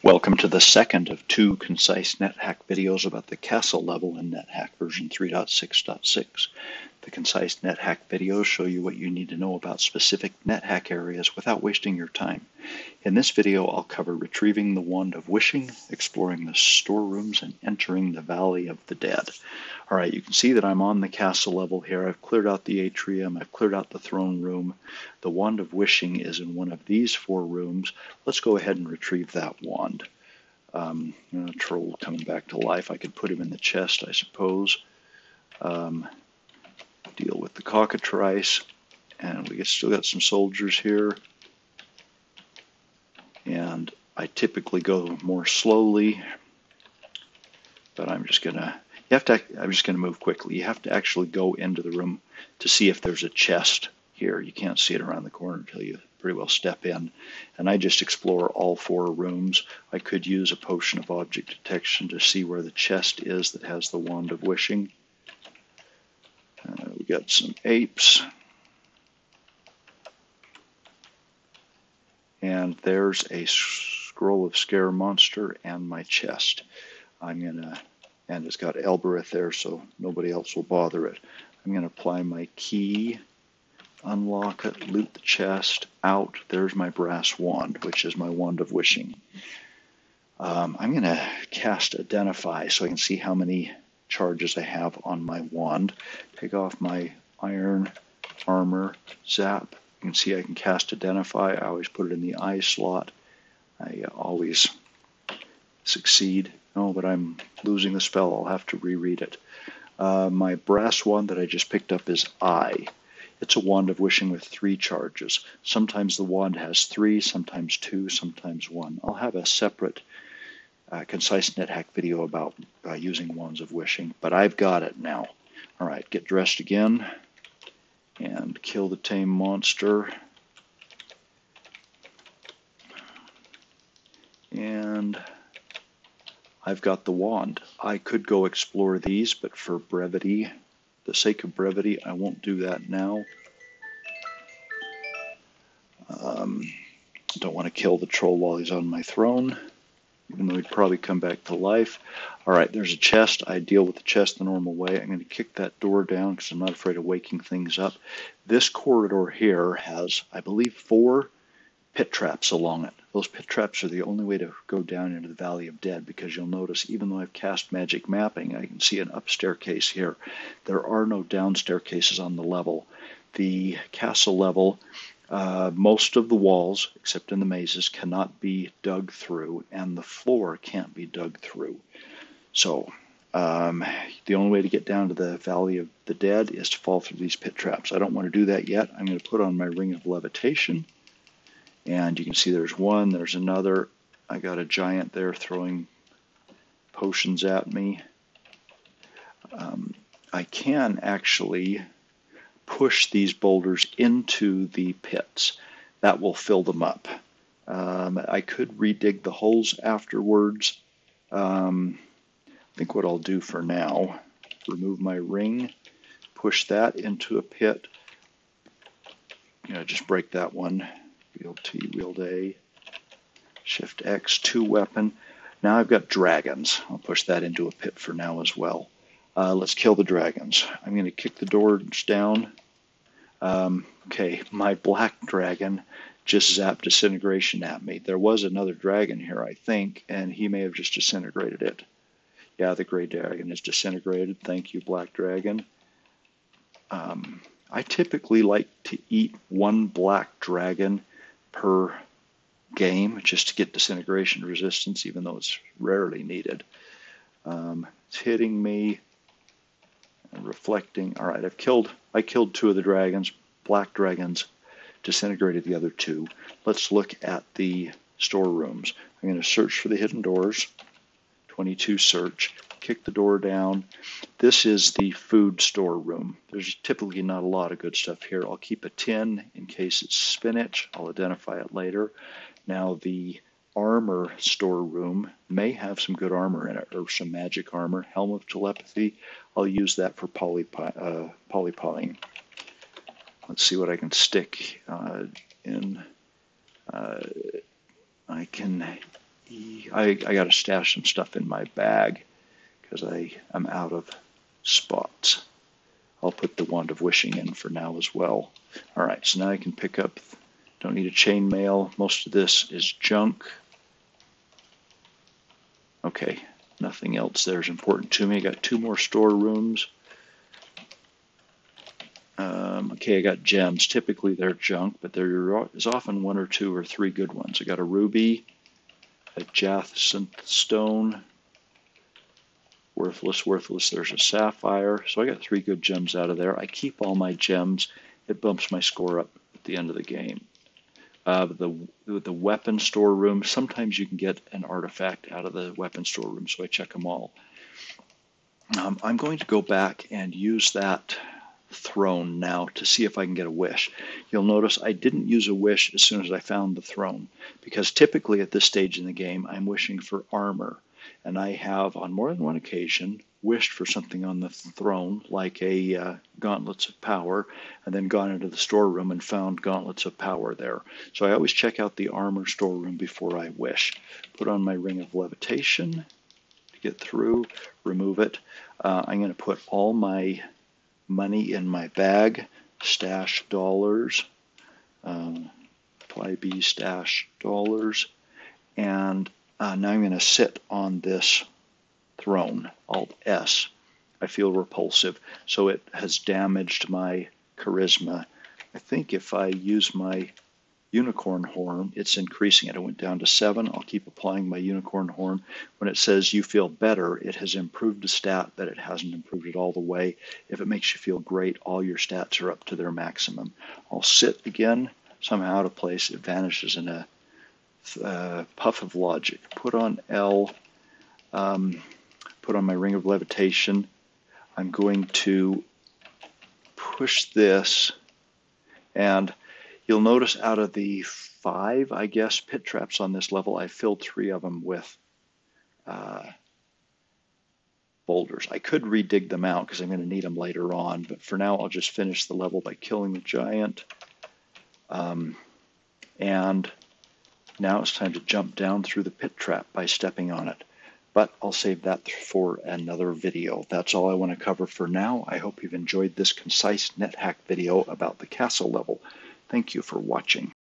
Welcome to the second of two concise NetHack videos about the castle level in NetHack version 3.6.6. The concise NetHack videos show you what you need to know about specific NetHack areas without wasting your time. In this video, I'll cover retrieving the Wand of Wishing, exploring the storerooms, and entering the Valley of the Dead. All right, you can see that I'm on the castle level here. I've cleared out the atrium, I've cleared out the throne room. The Wand of Wishing is in one of these four rooms. Let's go ahead and retrieve that wand. Um, troll coming back to life. I could put him in the chest, I suppose. Um, deal with the cockatrice. And we still got some soldiers here. And I typically go more slowly, but I'm just going to you have to, I'm just to move quickly. You have to actually go into the room to see if there's a chest here. You can't see it around the corner until you pretty well step in. And I just explore all four rooms. I could use a potion of object detection to see where the chest is that has the wand of wishing. Uh, got some apes. And there's a scroll of scare monster and my chest. I'm to and it's got Elbereth there so nobody else will bother it. I'm to apply my key, unlock it, loot the chest, out. There's my brass wand, which is my wand of wishing. Um, I'm to cast Identify so I can see how many charges I have on my wand. Take off my iron armor, zap. You can see I can cast Identify. I always put it in the eye slot. I always succeed. Oh, but I'm losing the spell. I'll have to reread it. Uh, my brass wand that I just picked up is I. It's a wand of wishing with three charges. Sometimes the wand has three, sometimes two, sometimes one. I'll have a separate uh, concise NetHack video about uh, using wands of wishing, but I've got it now. All right, get dressed again and kill the tame monster. And I've got the wand. I could go explore these, but for brevity, the sake of brevity, I won't do that now. Um, don't want to kill the troll while he's on my throne, even though he'd probably come back to life. All right, there's a chest. I deal with the chest the normal way. I'm going to kick that door down because I'm not afraid of waking things up. This corridor here has, I believe, four pit traps along it. Those pit traps are the only way to go down into the Valley of Dead because you'll notice even though I've cast magic mapping, I can see an up staircase here. There are no down staircases on the level. The castle level, uh, most of the walls, except in the mazes, cannot be dug through, and the floor can't be dug through. So um, the only way to get down to the Valley of the Dead is to fall through these pit traps. I don't want to do that yet. I'm going to put on my Ring of Levitation and you can see there's one, there's another. I got a giant there throwing potions at me. Um, I can actually push these boulders into the pits. That will fill them up. Um, I could redig the holes afterwards. Um, I think what I'll do for now, remove my ring, push that into a pit. You know, just break that one Wield T, wield A, Shift X, two weapon. Now I've got dragons. I'll push that into a pit for now as well. Uh, let's kill the dragons. I'm going to kick the doors down. Um, okay, my black dragon just zapped disintegration at me. There was another dragon here, I think, and he may have just disintegrated it. Yeah, the gray dragon is disintegrated. Thank you, black dragon. Um, I typically like to eat one black dragon per game just to get disintegration resistance, even though it's rarely needed. Um, it's hitting me reflecting. All right, I've killed. I killed two of the dragons. Black dragons disintegrated the other two. Let's look at the storerooms. I'm going to search for the hidden doors. 22 search kick the door down. This is the food storeroom. There's typically not a lot of good stuff here. I'll keep a tin in case it's spinach. I'll identify it later. Now the armor storeroom may have some good armor in it or some magic armor. Helm of telepathy. I'll use that for poly, uh, polypiling. Let's see what I can stick uh, in. Uh, I can I, I got to stash some stuff in my bag because I am out of spots. I'll put the wand of wishing in for now as well. All right, so now I can pick up, don't need a chainmail. Most of this is junk. Okay, nothing else there is important to me. I got two more storerooms. Um, okay, I got gems. Typically they're junk, but there is often one or two or three good ones. I got a ruby, a jacinth stone, worthless, worthless. There's a sapphire. So I got three good gems out of there. I keep all my gems. It bumps my score up at the end of the game. Uh, the the weapon storeroom. Sometimes you can get an artifact out of the weapon storeroom, so I check them all. Um, I'm going to go back and use that throne now to see if I can get a wish. You'll notice I didn't use a wish as soon as I found the throne because typically at this stage in the game I'm wishing for armor and I have on more than one occasion wished for something on the throne like a uh, gauntlets of power and then gone into the storeroom and found gauntlets of power there. So I always check out the armor storeroom before I wish. Put on my ring of levitation to get through, remove it. Uh, I'm going to put all my money in my bag, stash dollars, um, apply B stash dollars, and uh, now I'm going to sit on this throne, Alt S. I feel repulsive, so it has damaged my charisma. I think if I use my unicorn horn, it's increasing it. It went down to seven. I'll keep applying my unicorn horn. When it says you feel better, it has improved the stat, but it hasn't improved it all the way. If it makes you feel great, all your stats are up to their maximum. I'll sit again, somehow out of place. It vanishes in a uh, puff of logic. Put on L, um, put on my ring of levitation. I'm going to push this and You'll notice out of the five, I guess, pit traps on this level, I filled three of them with uh, boulders. I could redig them out because I'm going to need them later on, but for now I'll just finish the level by killing the giant. Um, and now it's time to jump down through the pit trap by stepping on it. But I'll save that for another video. That's all I want to cover for now. I hope you've enjoyed this concise NetHack video about the castle level. Thank you for watching.